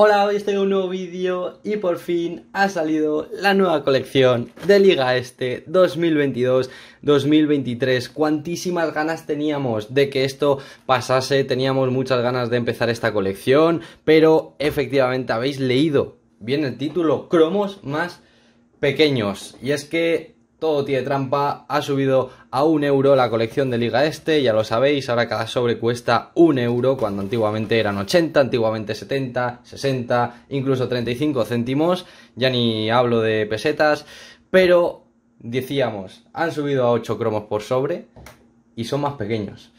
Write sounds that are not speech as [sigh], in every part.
Hola, hoy estoy en un nuevo vídeo y por fin ha salido la nueva colección de Liga Este 2022-2023. Cuantísimas ganas teníamos de que esto pasase, teníamos muchas ganas de empezar esta colección, pero efectivamente habéis leído bien el título, cromos más pequeños. Y es que todo tiene trampa, ha subido a un euro la colección de Liga Este, ya lo sabéis, ahora cada sobre cuesta un euro, cuando antiguamente eran 80, antiguamente 70, 60, incluso 35 céntimos, ya ni hablo de pesetas, pero decíamos, han subido a 8 cromos por sobre y son más pequeños.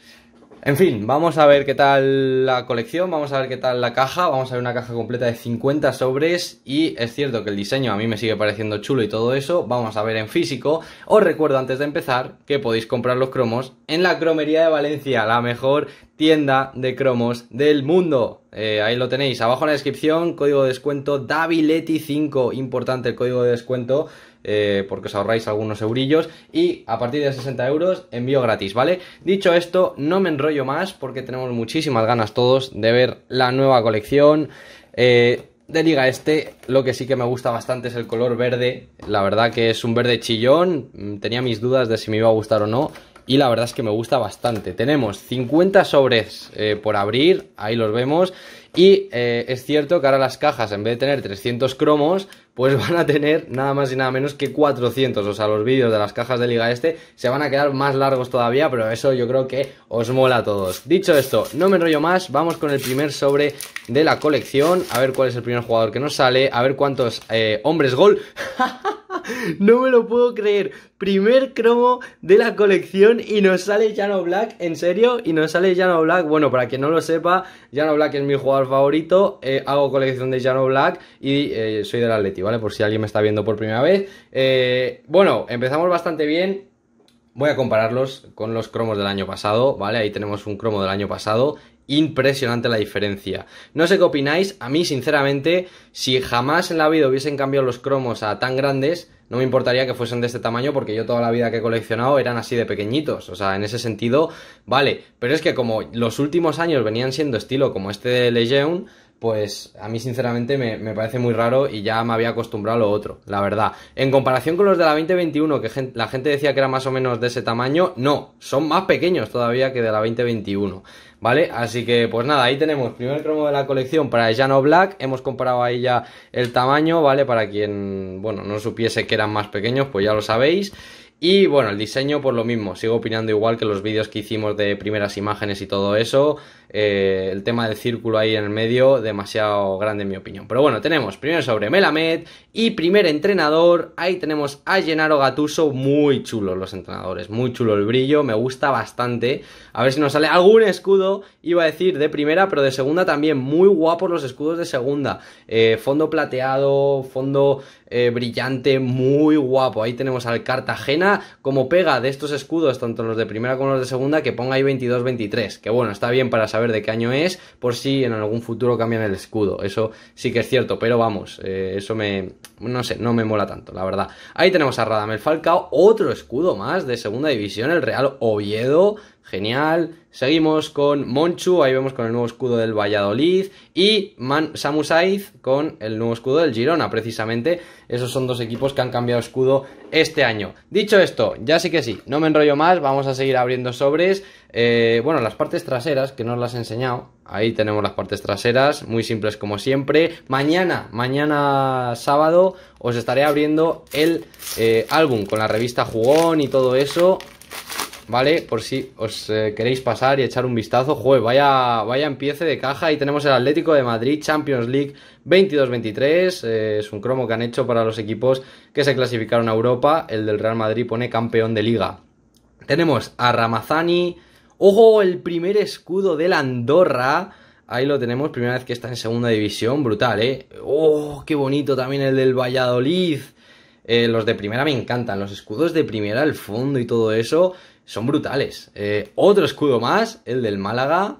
En fin, vamos a ver qué tal la colección, vamos a ver qué tal la caja, vamos a ver una caja completa de 50 sobres y es cierto que el diseño a mí me sigue pareciendo chulo y todo eso, vamos a ver en físico. Os recuerdo antes de empezar que podéis comprar los cromos en la Cromería de Valencia, la mejor tienda de cromos del mundo. Eh, ahí lo tenéis, abajo en la descripción, código de descuento DAVILETI5, importante el código de descuento eh, porque os ahorráis algunos eurillos y a partir de 60 euros envío gratis, ¿vale? Dicho esto, no me enrollo más porque tenemos muchísimas ganas todos de ver la nueva colección. Eh, de Liga Este, lo que sí que me gusta bastante es el color verde. La verdad que es un verde chillón. Mm, tenía mis dudas de si me iba a gustar o no. Y la verdad es que me gusta bastante. Tenemos 50 sobres eh, por abrir, ahí los vemos. Y es cierto que ahora las cajas, en vez de tener 300 cromos, pues van a tener nada más y nada menos que 400. O sea, los vídeos de las cajas de Liga Este se van a quedar más largos todavía, pero eso yo creo que os mola a todos. Dicho esto, no me enrollo más, vamos con el primer sobre de la colección, a ver cuál es el primer jugador que nos sale, a ver cuántos eh, hombres gol. [laughs] no me lo puedo creer. Primer cromo de la colección y nos sale Jano Black, ¿en serio? Y nos sale Jano Black. Bueno, para quien no lo sepa, Jano Black es mi jugador favorito. Eh, hago colección de Jano Black y eh, soy del Atleti. Por si alguien me está viendo por primera vez. Eh, bueno, empezamos bastante bien. Voy a compararlos con los cromos del año pasado, ¿vale? Ahí tenemos un cromo del año pasado impresionante la diferencia. No sé qué opináis, a mí sinceramente, si jamás en la vida hubiesen cambiado los cromos a tan grandes, no me importaría que fuesen de este tamaño porque yo toda la vida que he coleccionado eran así de pequeñitos. O sea, en ese sentido, vale. Pero es que como los últimos años venían siendo estilo como este de Legion, pues a mí sinceramente me, parece muy raro y ya me había acostumbrado a lo otro, la verdad. En comparación con los de la 2021, que la gente decía que era más o menos de ese tamaño, no, son más pequeños todavía que de la 2021. ¿Vale? Así que, pues nada, ahí tenemos primer cromo de la colección para Jano Black. Hemos comparado ahí ya el tamaño, ¿vale? Para quien, bueno, no supiese que eran más pequeños, pues ya lo sabéis. Y bueno, el diseño, por lo mismo, sigo opinando igual que los vídeos que hicimos de primeras imágenes y todo eso. Eh, el tema del círculo ahí en el medio, demasiado grande en mi opinión. Pero bueno, tenemos primero sobre Melamed y primer entrenador. Ahí tenemos a Gennaro Gatuso, muy chulos los entrenadores, muy chulo el brillo, me gusta bastante. A ver si nos sale algún escudo, iba a decir de primera, pero de segunda también, muy guapos los escudos de segunda. Eh, fondo plateado, fondo eh, brillante, muy guapo. Ahí tenemos al Cartagena, como pega de estos escudos, tanto los de primera como los de segunda, que ponga ahí 22-23. Que bueno, está bien para saber de qué año es, por si en algún futuro cambian el escudo. Eso sí que es cierto, pero vamos, eh, eso me. No sé, no me mola tanto, la verdad. Ahí tenemos a Radamel Falcao, otro escudo más de segunda división, el Real Oviedo. Genial. Seguimos con Monchu, ahí vemos con el nuevo escudo del Valladolid. Y Man Samu Saiz con el nuevo escudo del Girona, precisamente. Esos son dos equipos que han cambiado escudo este año. Dicho esto, ya sí que sí, no me enrollo más, vamos a seguir abriendo sobres. Eh, bueno, las partes traseras, que no os las he enseñado. Ahí tenemos las partes traseras, muy simples como siempre. Mañana, mañana sábado, os estaré abriendo el eh, álbum con la revista Jugón y todo eso. ¿Vale? Por si os eh, queréis pasar y echar un vistazo. Joder, vaya, vaya empiece de caja. Y tenemos el Atlético de Madrid Champions League 22-23. Eh, es un cromo que han hecho para los equipos que se clasificaron a Europa. El del Real Madrid pone campeón de liga. Tenemos a Ramazani. ¡Ojo! El primer escudo del Andorra. Ahí lo tenemos, primera vez que está en segunda división. Brutal, ¿eh? ¡Oh! ¡Qué bonito también el del Valladolid! Eh, los de primera me encantan, los escudos de primera, el fondo y todo eso son brutales. Eh, otro escudo más, el del Málaga.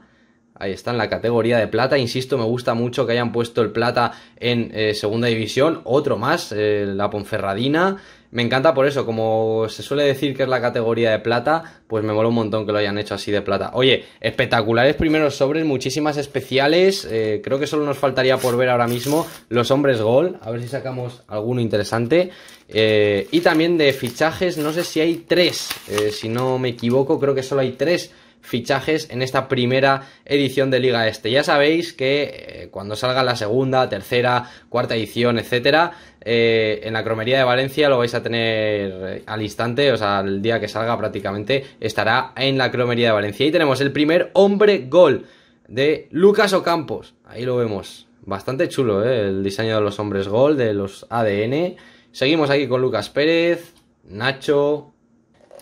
Ahí está en la categoría de plata. Insisto, me gusta mucho que hayan puesto el plata en eh, segunda división. Otro más, eh, la Ponferradina. Me encanta por eso, como se suele decir que es la categoría de plata, pues me mola un montón que lo hayan hecho así de plata. Oye, espectaculares primeros sobres, muchísimas especiales. Eh, creo que solo nos faltaría por ver ahora mismo los hombres gol. A ver si sacamos alguno interesante. y también de fichajes, no sé si hay tres, si no me equivoco, creo que solo hay tres fichajes en esta primera edición de Liga Este. Ya sabéis que eh, cuando salga la segunda, tercera, cuarta edición, etcétera, eh, en la cromería de Valencia lo vais a tener eh, al instante, o sea, el día que salga prácticamente estará en la cromería de Valencia. Y tenemos el primer hombre gol de Lucas Ocampos. Ahí lo vemos. Bastante chulo, el diseño de los hombres gol, de los ADN. Seguimos aquí con Lucas Pérez, Nacho,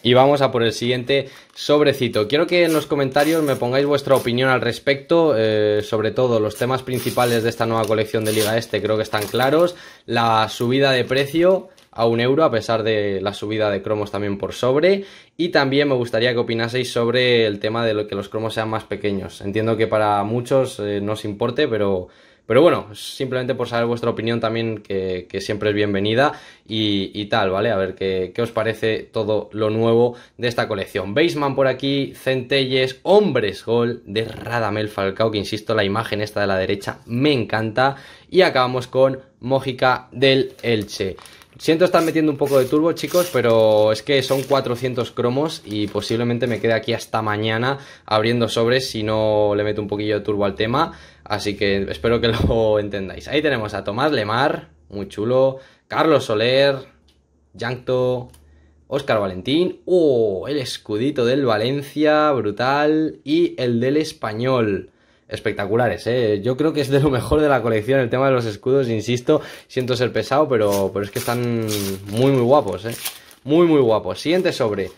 y vamos a por el siguiente sobrecito. Quiero que en los comentarios me pongáis vuestra opinión al respecto, eh, sobre todo los temas principales de esta nueva colección de Liga Este creo que están claros. La subida de precio a un euro a pesar de la subida de cromos también por sobre y también me gustaría que opinaseis sobre el tema de lo que los cromos sean más pequeños entiendo que para muchos eh, no os importe pero pero bueno, simplemente por saber vuestra opinión también, que, siempre es bienvenida y, tal, ¿vale? A ver qué, os parece todo lo nuevo de esta colección. Baseman por aquí, Centelles, Hombres Gol de Radamel Falcao, que insisto, la imagen esta de la derecha me encanta. Y acabamos con Mójica del Elche. Siento estar metiendo un poco de turbo, chicos, pero es que son 400 cromos y posiblemente me quede aquí hasta mañana abriendo sobres si no le meto un poquillo de turbo al tema. Así que espero que [laughs] lo entendáis. Ahí tenemos a Tomás Lemar, muy chulo, Carlos Soler, Yankto, Óscar Valentín, ¡oh! El escudito del Valencia, brutal, y el del Español espectaculares, ¿eh? Yo creo que es de lo mejor de la colección el tema de los escudos, insisto, siento ser pesado, pero, pero es que están muy, muy guapos, ¿eh? Muy, muy guapos. Siguiente sobre.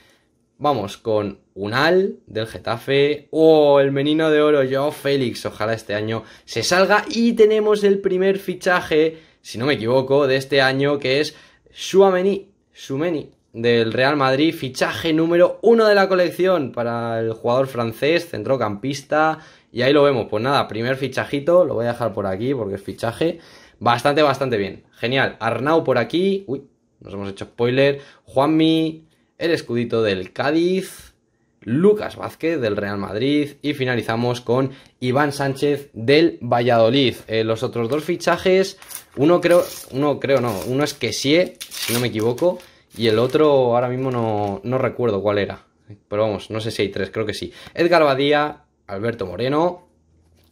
Vamos con Unal del Getafe. O oh, el menino de oro, yo, Félix. Ojalá este año se salga. Y tenemos el primer fichaje, si no me equivoco, de este año, que es Shuameni. Sumeni del Real Madrid. Fichaje número uno de la colección para el jugador francés, centrocampista. Y ahí lo vemos, pues nada, primer fichajito, lo voy a dejar por aquí porque es fichaje. Bastante, bastante bien. Genial. Arnau por aquí. Uy, nos hemos hecho spoiler. Juanmi, el escudito del Cádiz. Lucas Vázquez del Real Madrid. Y finalizamos con Iván Sánchez del Valladolid. Eh, los otros dos fichajes, uno creo, uno creo no, uno es sí, si no me equivoco. Y el otro ahora mismo no, no recuerdo cuál era. Pero vamos, no sé si hay tres, creo que sí. Edgar Badía, Alberto Moreno.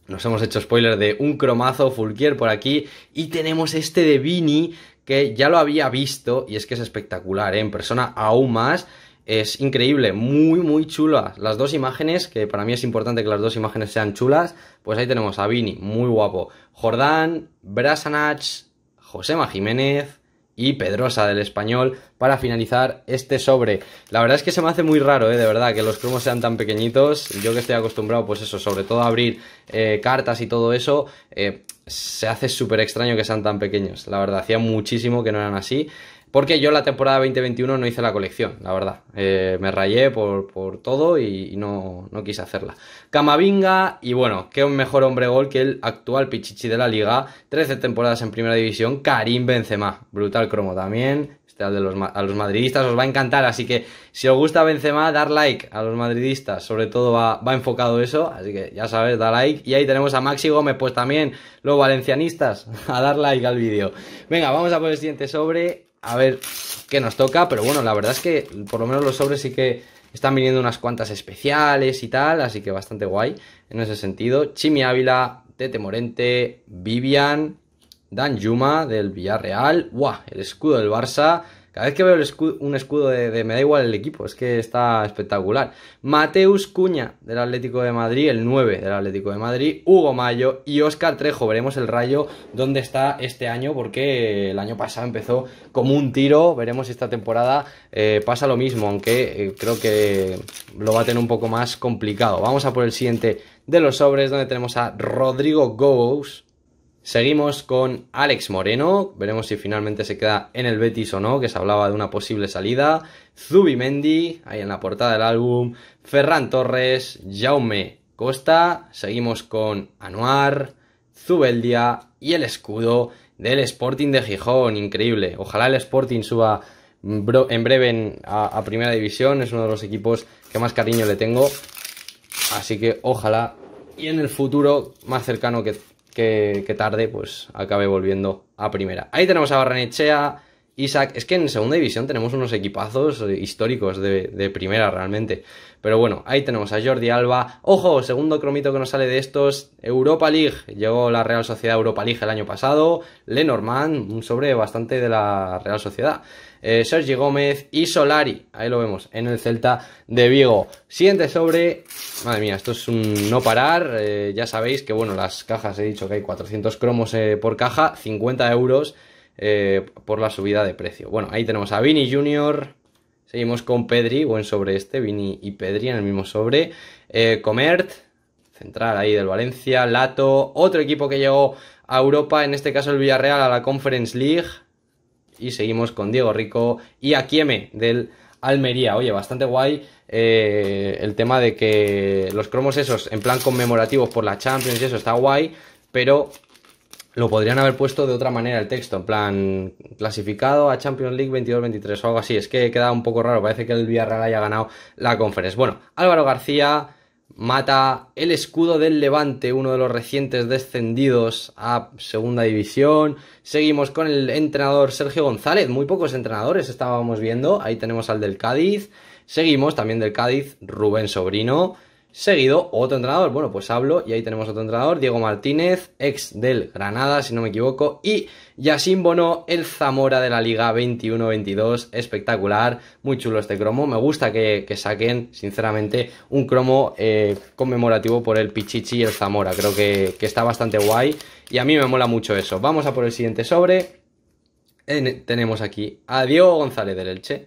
Nos hemos hecho spoiler de un cromazo Fulquier por aquí. Y tenemos este de Vini, que ya lo había visto. Y es que es espectacular, ¿eh? en persona aún más. Es increíble, muy, muy chula. Las dos imágenes, que para mí es importante que las dos imágenes sean chulas. Pues ahí tenemos a Vini, muy guapo. Jordán, Brasanach, Josema Jiménez, y Pedrosa del español para finalizar este sobre. La verdad es que se me hace muy raro, ¿eh? de verdad, que los cromos sean tan pequeñitos. Yo que estoy acostumbrado, pues eso, sobre todo a abrir eh, cartas y todo eso, eh, se hace súper extraño que sean tan pequeños. La verdad, hacía muchísimo que no eran así. Porque yo la temporada 2021 no hice la colección, la verdad. Eh, me rayé por, todo y, no, no, quise hacerla. Camavinga, y bueno, qué mejor hombre gol que el actual Pichichi de la liga. 13 temporadas en primera división. Karim Benzema, brutal cromo también. A los madridistas os va a encantar, así que si os gusta Benzema, dar like a los madridistas. Sobre todo va, va enfocado eso, así que ya sabes, da like. Y ahí tenemos a Maxi Gómez, pues también los valencianistas, [laughs] a dar like al vídeo. Venga, vamos a por el siguiente sobre a ver qué nos toca, pero bueno, la verdad es que por lo menos los sobres sí que están viniendo unas cuantas especiales y tal, así que bastante guay en ese sentido. Chimi Ávila, Tete Morente, Vivian, Dan Yuma del Villarreal, ¡buah! El escudo del Barça, cada vez que veo un escudo de, me da igual el equipo, es que está espectacular. Mateus Cuña del Atlético de Madrid, el 9 del Atlético de Madrid, Hugo Mayo y Oscar Trejo. Veremos el rayo dónde está este año, porque el año pasado empezó como un tiro. Veremos si esta temporada eh, pasa lo mismo, aunque eh, creo que lo va a tener un poco más complicado. Vamos a por el siguiente de los sobres, donde tenemos a Rodrigo Gous Seguimos con Alex Moreno, veremos si finalmente se queda en el Betis o no, que se hablaba de una posible salida. Zubimendi, ahí en la portada del álbum. Ferran Torres, Jaume Costa, seguimos con Anuar, Zubeldia y el escudo del Sporting de Gijón, increíble. Ojalá el Sporting suba en breve a, Primera División, es uno de los equipos que más cariño le tengo. Así que ojalá y en el futuro más cercano que, que, tarde, pues acabe volviendo a Primera. Ahí tenemos a Barranechea, Isaac. Es que en Segunda División tenemos unos equipazos históricos de Primera realmente. Pero bueno, ahí tenemos a Jordi Alba. Ojo, segundo cromito que nos sale de estos. Europa League. Llegó la Real Sociedad Europa League el año pasado. Lenormand, un sobre bastante de la Real Sociedad. Eh, Sergi Gómez y Solari. Ahí lo vemos, en el Celta de Vigo. Siguiente sobre. Madre mía, esto es un no parar. Eh, ya sabéis que, bueno, las cajas he dicho que hay 400 cromos eh, por caja, 50 euros por la subida de precio. Bueno, ahí tenemos a Vini Junior. Seguimos con Pedri, buen sobre este, Vini y Pedri en el mismo sobre. Comert, central ahí del Valencia. Lato, otro equipo que llegó a Europa, en este caso el Villarreal, a la Conference League. Y seguimos con Diego Rico y Akieme del Almería. Oye, bastante guay eh, el tema de que los cromos esos en plan conmemorativos por la Champions y eso está guay, pero lo podrían haber puesto de otra manera el texto, en plan clasificado a Champions League 22-23 o algo así. Es que queda un poco raro, parece que el Villarreal haya ganado la conferencia. Bueno, Álvaro García mata el escudo del Levante, uno de los recientes descendidos a Segunda División. Seguimos con el entrenador Sergio González, muy pocos entrenadores estábamos viendo, ahí tenemos al del Cádiz. Seguimos también del Cádiz, Rubén Sobrino. Seguido, otro entrenador, bueno, pues hablo y ahí tenemos otro entrenador, Diego Martínez, ex del Granada, si no me equivoco, y Yasin Bono, el Zamora de la Liga 21-22, espectacular, muy chulo este cromo, me gusta que, saquen, sinceramente, un cromo eh, conmemorativo por el Pichichi y el Zamora, creo que, está bastante guay y a mí me mola mucho eso. Vamos a por el siguiente sobre, tenemos aquí a Diego González del Elche,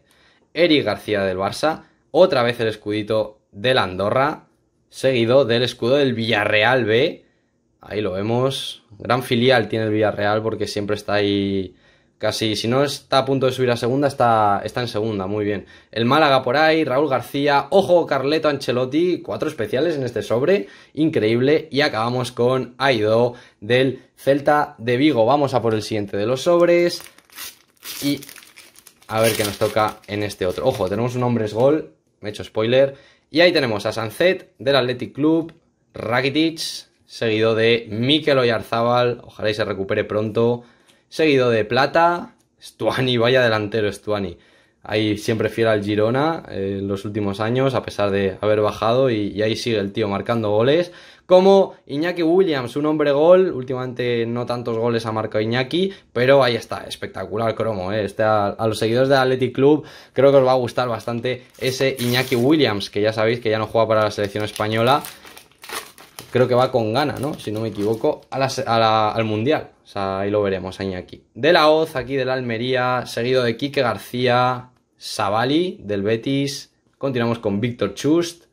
Eric García del Barça, otra vez el escudito del Andorra, seguido del escudo del Villarreal B. Ahí lo vemos. Gran filial tiene el Villarreal porque siempre está ahí casi, si no está a punto de subir a segunda, está, está en segunda, muy bien. El Málaga por ahí, Raúl García, ojo, Carleto Ancelotti, cuatro especiales en este sobre, increíble. Y acabamos con Aido del Celta de Vigo. Vamos a por el siguiente de los sobres y a ver qué nos toca en este otro. Ojo, tenemos un hombres gol, me he hecho spoiler. Y ahí tenemos a Sanzet del Athletic Club, Rakitic, seguido de Mikel Oyarzábal, ojalá y se recupere pronto, seguido de Plata, Stuani, vaya delantero Stuani. Ahí siempre fiel al Girona eh, en los últimos años, a pesar de haber bajado, y ahí sigue el tío marcando goles como Iñaki Williams, un hombre gol, últimamente no tantos goles ha marcado Iñaki, pero ahí está, espectacular cromo, ¿eh? este a, los seguidores del Athletic Club creo que os va a gustar bastante ese Iñaki Williams, que ya sabéis que ya no juega para la selección española, creo que va con gana, ¿no? Si no me equivoco, al Mundial. O sea, ahí lo veremos Iñaki. De la Hoz, aquí del Almería, seguido de Quique García, Savali, del Betis. Continuamos con Víctor Chust,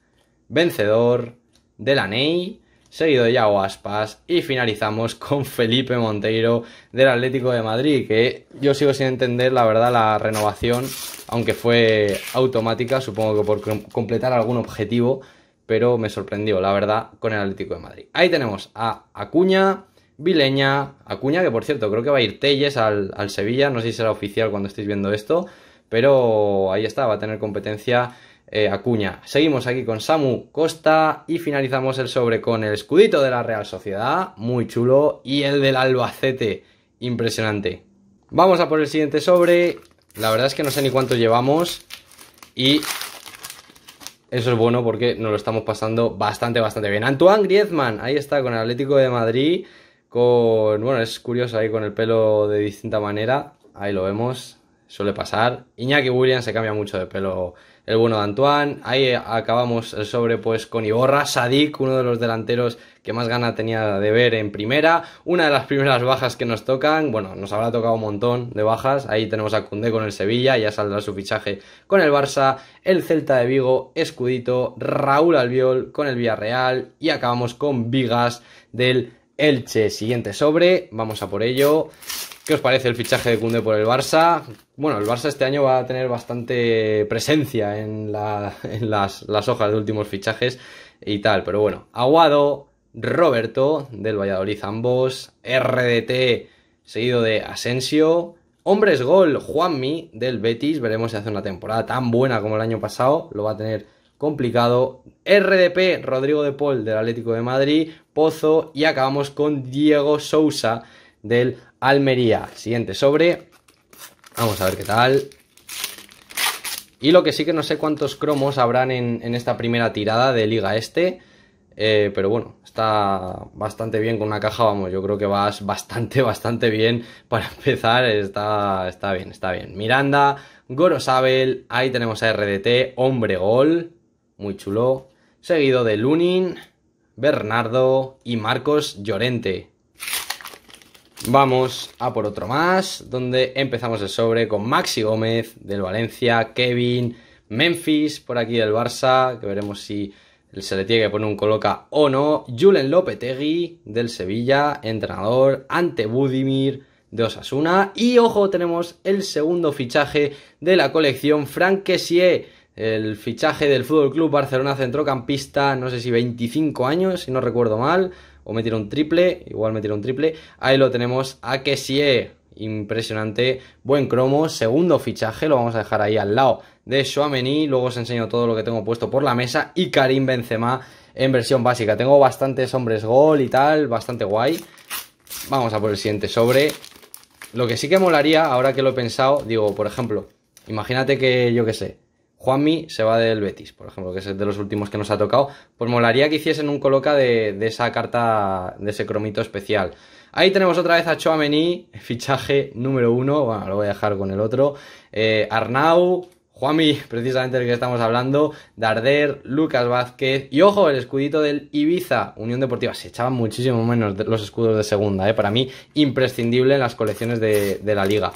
vencedor, de la Ney seguido de Yago Aspas y finalizamos con Felipe Monteiro del Atlético de Madrid, que yo sigo sin entender la verdad la renovación, aunque fue automática, supongo que por completar algún objetivo, pero me sorprendió la verdad con el Atlético de Madrid. Ahí tenemos a Acuña, Vileña, Acuña que por cierto creo que va a ir Telles al, al Sevilla, no sé si será oficial cuando estéis viendo esto, pero ahí está, va a tener competencia eh, Acuña. Seguimos aquí con Samu Costa y finalizamos el sobre con el escudito de la Real Sociedad, muy chulo, y el del Albacete, impresionante. Vamos a por el siguiente sobre, la verdad es que no sé ni cuánto llevamos y eso es bueno porque nos lo estamos pasando bastante, bastante bien. Antoine Griezmann, ahí está con el Atlético de Madrid, con, bueno, es curioso ahí con el pelo de distinta manera, ahí lo vemos, suele pasar. Iñaki Williams se cambia mucho de pelo el bueno de Antoine. Ahí acabamos el sobre pues con Iborra, Sadik, uno de los delanteros que más gana tenía de ver en primera. Una de las primeras bajas que nos tocan, bueno, nos habrá tocado un montón de bajas. Ahí tenemos a Cundé con el Sevilla, ya saldrá su fichaje con el Barça, el Celta de Vigo, Escudito, Raúl Albiol con el Villarreal y acabamos con Vigas del Elche. Siguiente sobre, vamos a por ello. ¿Qué os parece el fichaje de Cunde por el Barça? Bueno, el Barça este año va a tener bastante presencia en, las, hojas de últimos fichajes. y tal. Pero bueno, Aguado, Roberto del Valladolid ambos, RDT seguido de Asensio, Hombres Gol, Juanmi del Betis, veremos si hace una temporada tan buena como el año pasado, lo va a tener complicado. RDP, Rodrigo de Paul del Atlético de Madrid, Pozo y acabamos con Diego Sousa del Almería. Siguiente sobre. Vamos a ver qué tal. Y lo que sí que no sé cuántos cromos habrán en, esta primera tirada de Liga Este. Eh, pero bueno, está bastante bien con una caja, vamos, yo creo que vas [laughs] bastante, bastante bien para empezar, está, está bien, está bien. Miranda, Gorosabel, ahí tenemos a RDT, Hombre Gol, muy chulo, seguido de Lunin, Bernardo y Marcos Llorente. Vamos a por otro más, donde empezamos el sobre con Maxi Gómez del Valencia, Kevin, Memphis por aquí del Barça, que veremos si se le tiene que poner un coloca o no, Julen Lopetegui del Sevilla, entrenador, ante Budimir de Osasuna. Y ojo, tenemos el segundo fichaje de la colección Frank Kessier, el fichaje del Fútbol Club Barcelona centrocampista, no sé si 25 años, si no recuerdo mal, o me un triple, igual me un triple. Ahí lo tenemos a Kessie, impresionante, buen cromo, segundo fichaje, lo vamos a dejar ahí al lado de Chouameni, luego os enseño todo lo que tengo puesto por la mesa y Karim Benzema en versión básica. Tengo bastantes hombres gol y tal, bastante guay. Vamos a por el siguiente sobre. Lo que sí que molaría, ahora que lo he pensado, digo, por ejemplo, imagínate que yo qué sé, Juanmi se va del Betis, por ejemplo, que es de los últimos que nos ha tocado. Pues molaría que hiciesen un coloca de, esa carta, de ese cromito especial. Ahí tenemos otra vez a Chouameni, fichaje número uno. Bueno, lo voy a dejar con el otro. Eh, Arnau, Juanmi, precisamente del que estamos hablando, Darder, Lucas Vázquez y ojo, el escudito del Ibiza, Unión Deportiva. Se echaban muchísimo menos los escudos de segunda, ¿eh? para mí imprescindible en las colecciones de, la liga.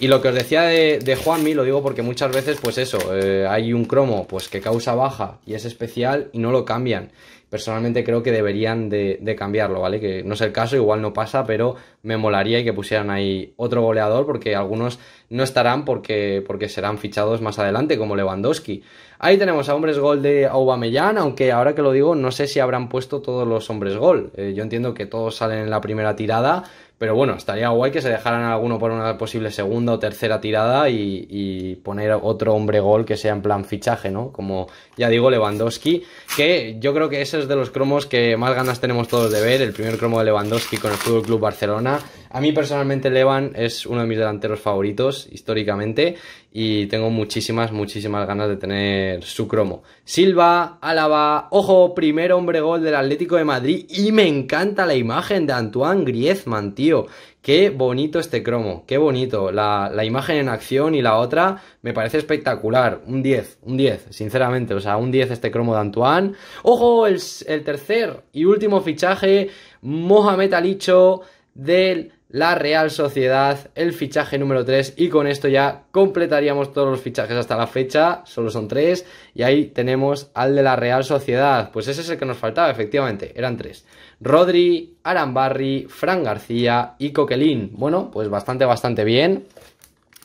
Y lo que os decía de, de Juanmi, lo digo porque muchas veces, pues eso, eh, hay un cromo pues que causa baja y es especial y no lo cambian personalmente creo que deberían de, de, cambiarlo, ¿vale? Que no es el caso, igual no pasa, pero me molaría y que pusieran ahí otro goleador porque algunos no estarán porque, porque serán fichados más adelante, como Lewandowski. Ahí tenemos a hombres gol de Aubameyang, aunque ahora que lo digo, no sé si habrán puesto todos los hombres gol. Eh, yo entiendo que todos salen en la primera tirada, pero bueno, estaría guay que se dejaran alguno por una posible segunda o tercera tirada y, poner otro hombre gol que sea en plan fichaje, ¿no? Como ya digo, Lewandowski, que yo creo que ese es de los cromos que más ganas tenemos todos de ver, el primer cromo de Lewandowski con el Fútbol Club Barcelona. A mí personalmente Levan es uno de mis delanteros favoritos históricamente y tengo muchísimas, muchísimas ganas de tener su cromo. Silva, Álava, ojo, primer hombre gol del Atlético de Madrid y me encanta la imagen de Antoine Griezmann, tío. Qué bonito este cromo, qué bonito. La, imagen en acción y la otra me parece espectacular. Un 10, un 10, sinceramente. O sea, un 10 este cromo de Antoine. Ojo, el, el tercer y último fichaje, Mohamed Alicho del la Real Sociedad, el fichaje número 3 y con esto ya completaríamos todos los fichajes hasta la fecha, solo son 3 y ahí tenemos al de la Real Sociedad, pues ese es el que nos faltaba efectivamente, eran 3. Rodri, Arambarri, Fran García y Coquelín, bueno, pues bastante, bastante bien,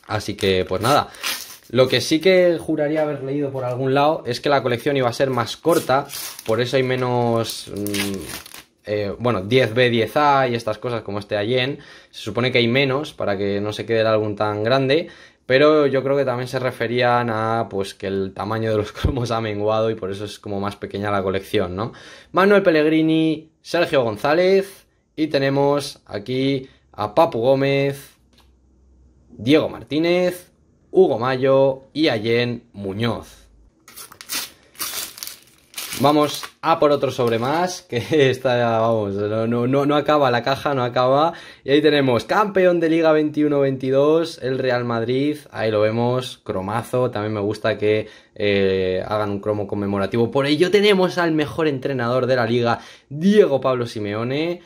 así que pues nada. Lo que sí que juraría haber leído por algún lado es que la colección iba a ser más corta, por eso hay menos... Mm, eh, bueno, 10B, 10A y estas cosas como este Allen, se supone que hay menos para que no se quede el álbum tan grande, pero yo creo que también se referían a pues que el tamaño de los [laughs] cromos ha menguado y por eso es como más pequeña la colección, ¿no? Manuel Pellegrini, Sergio González y tenemos aquí a Papu Gómez, Diego Martínez, Hugo Mayo y Allen Muñoz. Vamos a por otro sobre más, que [laughs] está, vamos, no, no, no, acaba la caja, no acaba. Y ahí tenemos campeón de Liga 21-22, el Real Madrid, ahí lo vemos, cromazo, también me gusta que eh, hagan un cromo conmemorativo. Por ello tenemos al mejor entrenador de la liga, Diego Pablo Simeone.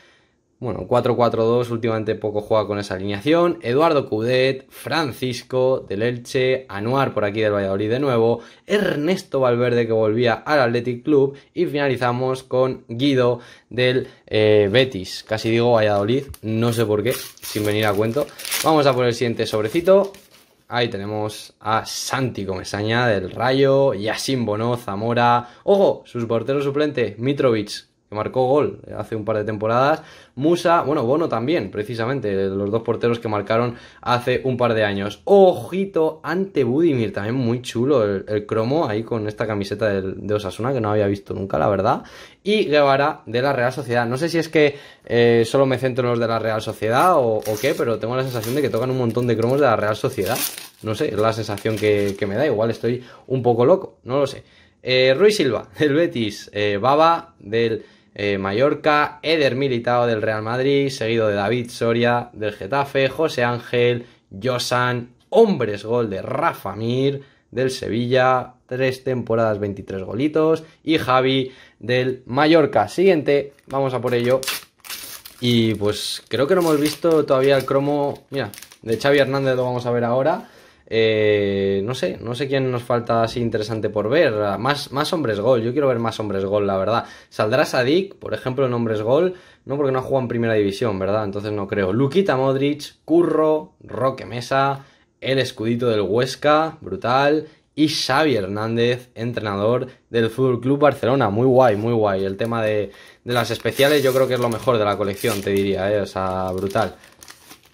Bueno, 4-4-2, últimamente poco juega con esa alineación. Eduardo Cudet, Francisco del Elche, Anuar por aquí del Valladolid de nuevo, Ernesto Valverde que volvía al Athletic Club y finalizamos con Guido del eh, Betis. Casi digo Valladolid, no sé por qué, sin venir a cuento. Vamos a por el siguiente sobrecito. Ahí tenemos a Santi Comesaña del Rayo, Yasin Bono, Zamora. Ojo, sus porteros suplente, Mitrovic, que marcó gol hace un par de temporadas. Musa, bueno, Bono también, precisamente, los dos porteros que marcaron hace un par de años. Ojito ante Budimir, también muy chulo el, cromo ahí con esta camiseta de Osasuna que no había visto nunca, la verdad. Y Guevara de la Real Sociedad. No sé si es que eh, solo me centro en los de la Real Sociedad o, qué, pero tengo la sensación de que tocan un montón de cromos de la Real Sociedad. No sé, es la sensación que, me da. Igual estoy un poco loco, no lo sé. Eh, Ruiz Silva, [laughs] del Betis. Eh, Baba, del eh, Mallorca, Eder Militao del Real Madrid, seguido de David Soria del Getafe, José Ángel, Josan, Hombres Gol de Rafa Mir del Sevilla, tres temporadas, 23 golitos, y Javi del Mallorca. Siguiente, vamos a por ello. Y pues creo que no hemos visto todavía el cromo, mira, de Xavi Hernández lo vamos a ver ahora. Eh, no sé, no sé quién nos falta así interesante por ver. Más, más hombres gol, yo quiero ver más hombres gol, la verdad. ¿Saldrá Sadik, por ejemplo, en hombres gol? No, porque no ha jugado en primera división, ¿verdad? Entonces no creo. Lukita Modric, Curro, Roque Mesa, el escudito del Huesca, brutal. Y Xavi Hernández, entrenador del Fútbol Club Barcelona. Muy guay, muy guay. El tema de, de las especiales yo creo que es lo mejor de la colección, te diría, ¿eh? O sea, brutal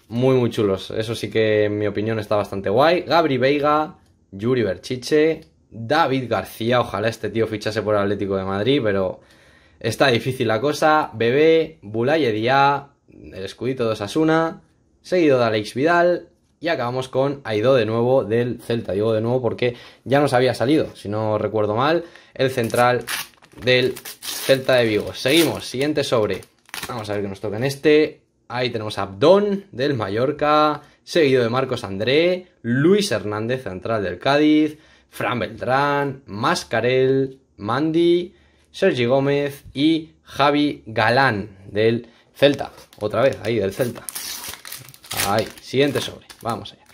muy, muy chulos. Eso sí que, en mi opinión, está bastante guay. Gabri Veiga, Yuri Berchiche, David García. Ojalá este tío fichase por el Atlético de Madrid, pero está difícil la cosa. Bebé, Bulaye Dia, el escudito de Osasuna, seguido de Alex Vidal. Y acabamos con Aido de nuevo del Celta. Digo de nuevo porque ya nos había salido, si no recuerdo mal, el central del Celta de Vigo. Seguimos, siguiente sobre. Vamos a ver qué nos toca en este. Ahí tenemos a Abdón del Mallorca, seguido de Marcos André, Luis Hernández, central del Cádiz, Fran Beltrán, Mascarel, Mandy, Sergi Gómez y Javi Galán del Celta. Otra vez, ahí del Celta. Ahí, siguiente sobre. Vamos allá.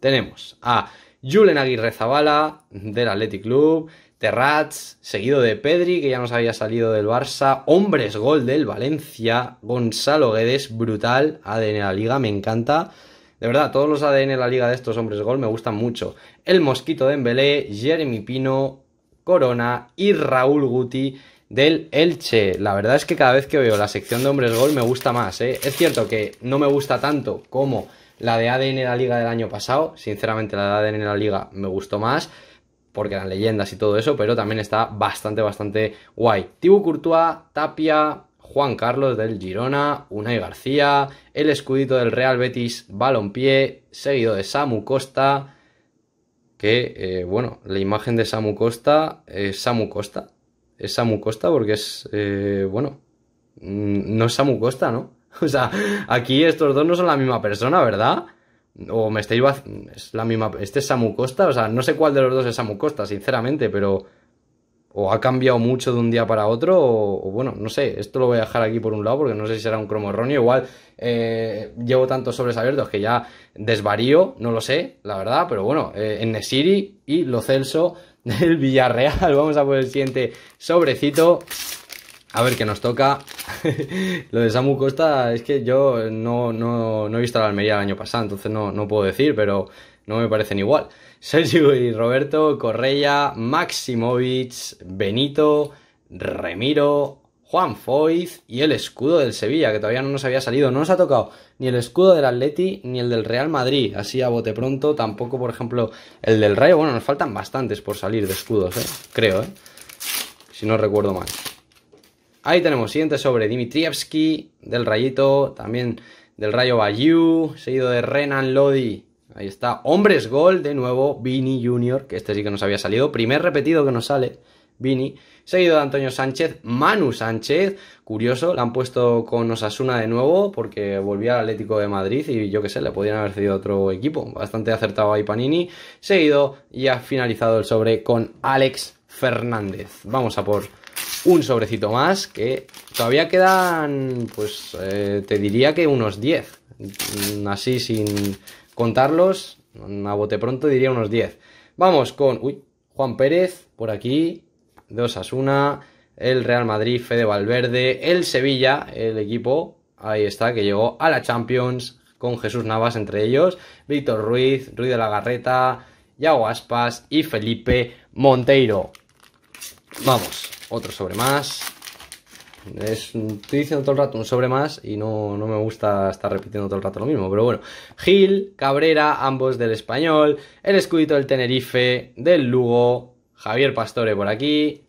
Tenemos a Julen Aguirre Zabala del Athletic Club, Terrats, seguido de Pedri, que ya nos había salido del Barça, Hombres Gol del Valencia, Gonzalo Guedes, brutal, ADN la liga, me encanta. De verdad, todos los ADN de la liga de estos hombres gol me gustan mucho. El Mosquito de Embelé, Jeremy Pino, Corona y Raúl Guti del Elche. La verdad es que cada vez que veo la sección de hombres gol me gusta más. ¿eh? Es cierto que no me gusta tanto como la de ADN de la liga del año pasado. Sinceramente, la de ADN de la liga me gustó más porque eran leyendas y todo eso, pero también está bastante, bastante guay. Tibu Courtois, Tapia, Juan Carlos del Girona, Unai García, el escudito del Real Betis, Balompié, seguido de Samu Costa, que, eh, bueno, la imagen de Samu Costa es Samu Costa. Es Samu Costa porque es, eh, bueno, mm, no es Samu Costa, ¿no? [laughs] O sea, aquí estos dos no son la misma persona, ¿verdad? O me estoy... Es la misma... Este es Samu Costa, o sea, no sé cuál de los dos es Samu Costa, sinceramente, pero... O ha cambiado mucho de un día para otro, o, bueno, no sé, esto lo voy a dejar aquí por un lado porque no sé si será un cromo erróneo. Igual eh, llevo tantos sobres abiertos que ya desvarío, no lo sé, la verdad, pero bueno, eh, en Nesiri y Lo Celso del Villarreal. [laughs] Vamos a por el siguiente sobrecito. A ver qué nos toca. [laughs] Lo de Samu Costa es que yo no, no, no he visto la Almería el año pasado, entonces no, no, puedo decir, pero no me parecen igual. [laughs] Sergio y Roberto, Correia, Maximovic, Benito, Remiro, Juan Foyz y el escudo del Sevilla, que todavía no nos había salido. No nos ha tocado ni el escudo del Atleti ni el del Real Madrid. Así a bote pronto, tampoco, por ejemplo, el del Rayo. Bueno, nos faltan bastantes por salir de escudos, ¿eh? creo, ¿eh? si no recuerdo mal. Ahí tenemos siguiente sobre Dimitrievski del Rayito, también del Rayo Bayou, seguido de Renan Lodi. Ahí está, hombres gol de nuevo, Vini Junior, que este sí que nos había salido, primer repetido que nos sale, Vini, seguido de Antonio Sánchez, Manu Sánchez, curioso, le han puesto con Osasuna de nuevo porque volvía al Atlético de Madrid y yo qué sé, le podían haber cedido otro equipo, bastante acertado ahí Panini, seguido y ha finalizado el sobre con Alex Fernández. Vamos a por un sobrecito más que todavía quedan, pues eh, te diría que unos 10. Mm, así sin contarlos, a bote pronto diría unos 10. Vamos con uy, Juan Pérez por aquí, de Osasuna, el Real Madrid, Fede Valverde, el Sevilla, el equipo, ahí está, que llegó a la Champions, con Jesús Navas entre ellos, Víctor Ruiz, Ruiz de la Garreta, Yago Aspas y Felipe Monteiro. Vamos, otro sobre más. Es, estoy diciendo todo el rato un sobre más y no, no, me gusta estar repitiendo todo el rato lo mismo, pero bueno. Gil, Cabrera, ambos del español, el escudito del Tenerife, del Lugo, Javier Pastore por aquí,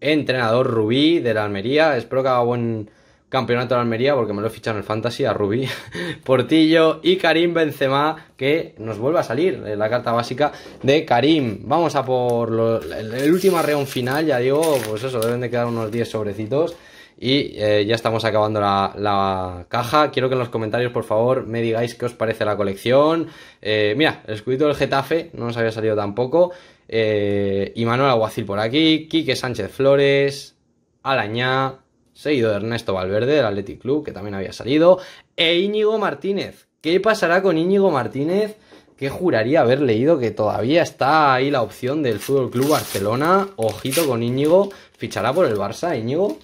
entrenador Rubí de la Almería, espero que haga buen campeonato de Almería porque me lo he fichado en el Fantasy a Rubí, [laughs] Portillo y Karim Benzema que nos vuelve a salir en la carta básica de Karim. Vamos a por el, último arreón final, ya digo, pues eso, deben de quedar unos 10 sobrecitos. Y eh, ya estamos acabando la, caja. Quiero que en los comentarios, por favor, me digáis qué os parece la colección. Eh, mira, el escudito del Getafe no nos había salido tampoco. Eh, y Manuel Aguacil por aquí. Quique Sánchez Flores. Alañá. Seguido de Ernesto Valverde del Athletic Club, que también había salido. E Íñigo Martínez. ¿Qué pasará con Íñigo Martínez? Que juraría haber leído que todavía está ahí la opción del Fútbol Club Barcelona. Ojito con Íñigo. ¿Fichará por el Barça, Íñigo?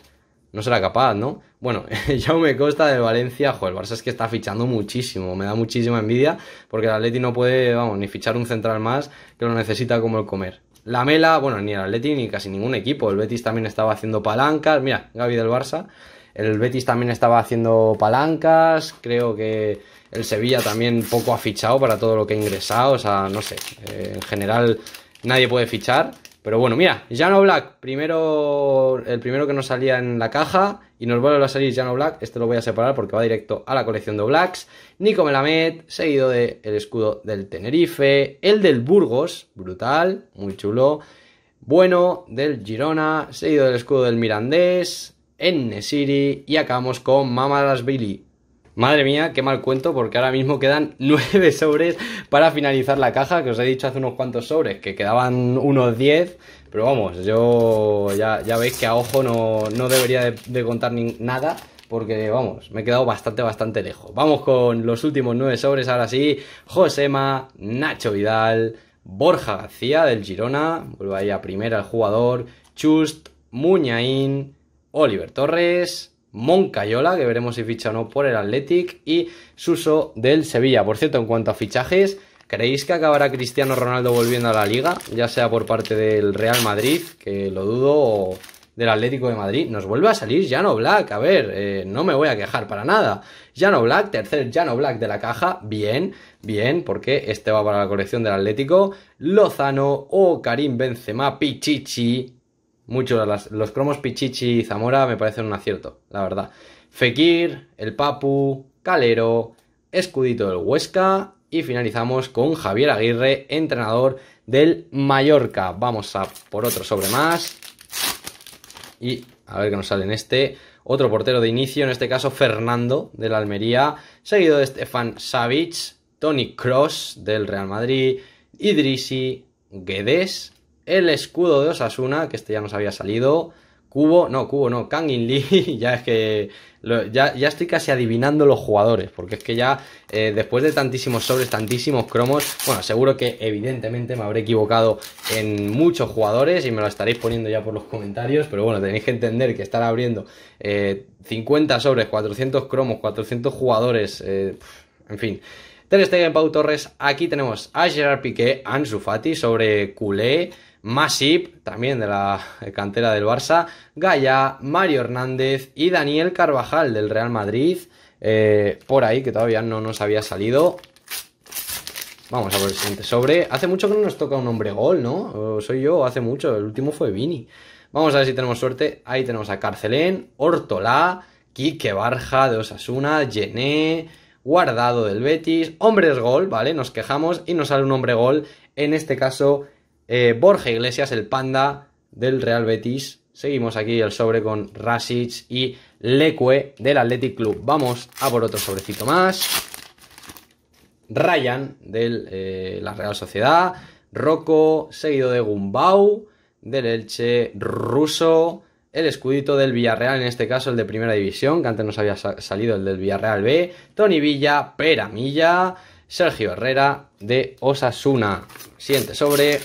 no será capaz, ¿no? Bueno, [laughs] me Costa de Valencia, el Barça es que está fichando muchísimo, me da muchísima envidia, porque el Atleti no puede, vamos, ni fichar un central más que lo necesita como el comer. La Mela, bueno, ni el Atleti ni casi ningún equipo, el Betis también estaba haciendo palancas, mira, Gaby del Barça, el Betis también estaba haciendo palancas, creo que el Sevilla también poco ha fichado para todo lo que ha ingresado, o sea, no sé, eh, en general nadie puede fichar. Pero bueno, mira, Jano Black, primero, el primero que nos salía en la caja y nos vuelve a salir Jano Black, este lo voy a separar porque va directo a la colección de Blacks. Nico Melamed, seguido del escudo del Tenerife, el del Burgos, brutal, muy chulo. Bueno, del Girona, seguido del escudo del Mirandés, Nesiri y acabamos con Mamadas Billy. Madre mía, qué mal cuento, porque ahora mismo quedan [laughs] nueve sobres para finalizar la caja, que os he dicho hace unos cuantos sobres, que quedaban unos 10, pero vamos, yo ya, ya veis que a ojo no, debería de, contar ni nada, porque vamos, me he quedado bastante, bastante lejos. Vamos con los últimos nueve sobres, ahora sí, Josema, Nacho Vidal, Borja García del Girona, vuelvo ahí a primera el jugador, Chust, Muñain, Oliver Torres, Moncayola, que veremos si ficha o no por el Athletic, y Suso del Sevilla. Por cierto, en cuanto a fichajes, ¿creéis que acabará Cristiano Ronaldo volviendo a la liga? Ya sea por parte del Real Madrid, que lo dudo, o del Atlético de Madrid. Nos vuelve a salir Jano Black. A ver, eh, no me voy a quejar para nada. Jano Black, tercer Jano Black de la caja. Bien, bien, porque este va para la colección del Atlético. Lozano o Karim Benzema, Pichichi, muchos los cromos Pichichi y Zamora me parecen un acierto, la verdad. Fekir, el Papu, Calero, Escudito del Huesca y finalizamos con Javier Aguirre, entrenador del Mallorca. Vamos a por otro sobre más. Y a ver qué nos sale en este. Otro portero de inicio, en este caso Fernando del Almería, seguido de Stefan Savic, Tony Cross del Real Madrid, Idrisi, Guedes el escudo de Osasuna, que este ya nos había salido. Cubo, no, Cubo no, Kangin Lee, [laughs] ya es que ya, ya, estoy casi adivinando los jugadores, porque es que ya eh, después de tantísimos sobres, tantísimos cromos, bueno, seguro que evidentemente me habré equivocado en muchos jugadores y me lo estaréis poniendo ya por los comentarios, pero bueno, tenéis que entender que estar abriendo 50 eh, sobres, 400 cromos, 400 jugadores, eh, en fin. Ter Stegen, Pau Torres, aquí tenemos a Gerard Piqué, Ansu Fati sobre Culé, Masip, también de la cantera del Barça, Gaya, Mario Hernández y Daniel Carvajal del Real Madrid, eh, por ahí que todavía no nos había salido. Vamos a ver el siguiente sobre. Hace mucho que no nos toca un hombre gol, ¿no? soy yo, hace mucho. El último fue Vini. Vamos a ver si tenemos suerte. Ahí tenemos a Carcelén, Hortolá, Quique Barja de Osasuna, Gené, Guardado del Betis, hombres gol, ¿vale? Nos quejamos y nos sale un hombre gol. En este caso, eh, Borja Iglesias, el panda del Real Betis. Seguimos aquí el sobre con Rasic y Leque del Athletic Club. Vamos a por otro sobrecito más. Ryan de eh, la Real Sociedad. Rocco, seguido de Gumbau, del Elche Ruso. El escudito del Villarreal, en este caso el de Primera División, que antes nos había salido el del Villarreal B. Tony Villa, Peramilla. Sergio Herrera de Osasuna. Siguiente sobre.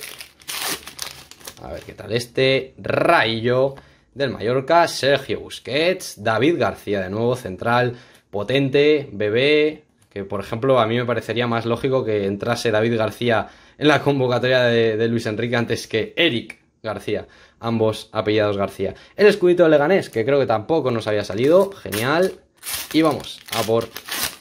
A ver qué tal este. Rayo del Mallorca. Sergio Busquets. David García de nuevo, central. Potente. Bebé. que por ejemplo a mí me parecería más lógico que entrase David García en la convocatoria de, Luis Enrique antes que Eric García, ambos apellidos García. El escudito de Leganés, que creo que tampoco nos había salido, genial. Y vamos a por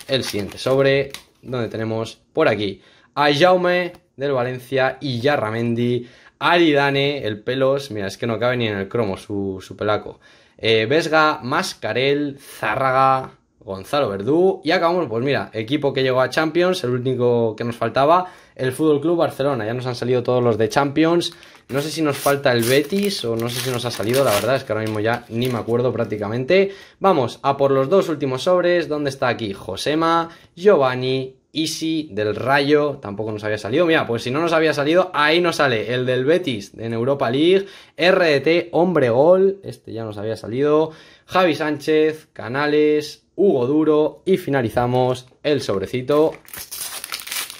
el siguiente sobre, donde tenemos por aquí a Jaume del Valencia y Yarramendi, Aridane, el pelos, mira, es que no cabe ni en el cromo su, su pelaco. Eh, Vesga, Mascarel, Zárraga, Gonzalo Verdú. Y acabamos, pues mira, equipo que llegó a Champions, el único que nos faltaba, el Fútbol Club Barcelona. Ya nos han salido todos los de Champions. No sé si nos falta el Betis o no sé si nos ha salido, la verdad es que ahora mismo ya ni me acuerdo prácticamente. Vamos a por los dos últimos sobres. ¿Dónde está aquí? Josema, Giovanni, Easy del Rayo, tampoco nos había salido. Mira, pues si no nos había salido, ahí nos sale el del Betis en Europa League, RDT, Hombre Gol, este ya nos había salido, Javi Sánchez, Canales, Hugo Duro y finalizamos el sobrecito.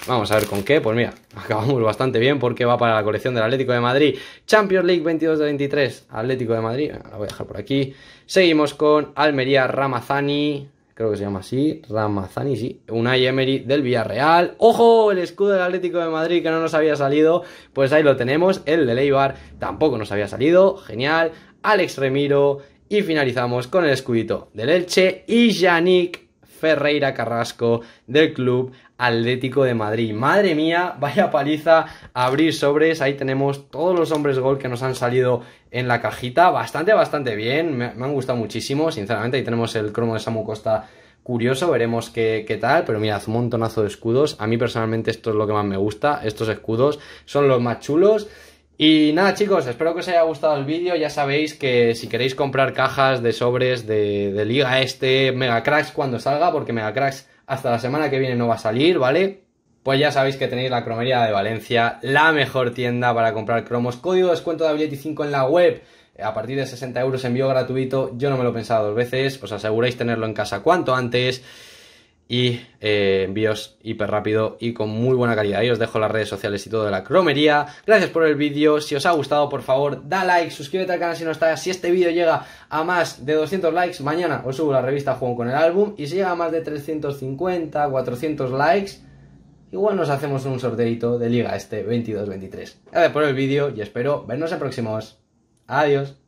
Vamos a ver con qué. Pues mira, [laughs] acabamos bastante bien porque va para la colección del Atlético de Madrid. Champions League 22 de 23, Atlético de Madrid. La voy a dejar por aquí. Seguimos con Almería Ramazani creo que se llama así, Ramazani, sí, Unai Emery del Villarreal. ¡Ojo! El escudo del Atlético de Madrid que no nos había salido, pues ahí lo tenemos, el de Leibar tampoco nos había salido, genial. Alex Remiro y finalizamos con el escudito del Elche y Yannick Ferreira Carrasco del Club Atlético de Madrid. Madre mía, vaya paliza abrir sobres. Ahí tenemos todos los hombres gol que nos han salido en la cajita. Bastante, bastante bien. Me, han gustado muchísimo. Sinceramente, ahí tenemos el cromo de Samu Costa curioso. Veremos qué, qué tal. Pero mirad, un montonazo de escudos. A mí personalmente esto es lo que más me gusta. Estos escudos son los más chulos. Y nada chicos, espero que os haya gustado el vídeo, ya sabéis que si queréis comprar cajas de sobres de, de Liga Este, Mega Cracks cuando salga, porque Mega Cracks hasta la semana que viene no va a salir, ¿vale? Pues ya sabéis que tenéis la cromería de Valencia, la mejor tienda para comprar cromos. Código de descuento de Ability 5 en la web. A partir de 60 euros envío gratuito. Yo no me lo he pensado dos veces. Os aseguráis tenerlo en casa cuanto antes y eh, envíos hiper rápido y con muy buena calidad. Ahí os dejo las redes sociales y todo de la cromería. Gracias por el vídeo. Si os ha gustado, por favor, da like, suscríbete al canal si no estás. Si este vídeo llega a más de 200 likes, mañana os subo la revista Juego con el álbum. Y si llega a más de 350, 400 likes, igual nos hacemos un sorteito de Liga este 22-23. Gracias por el vídeo y espero vernos en próximos. Adiós.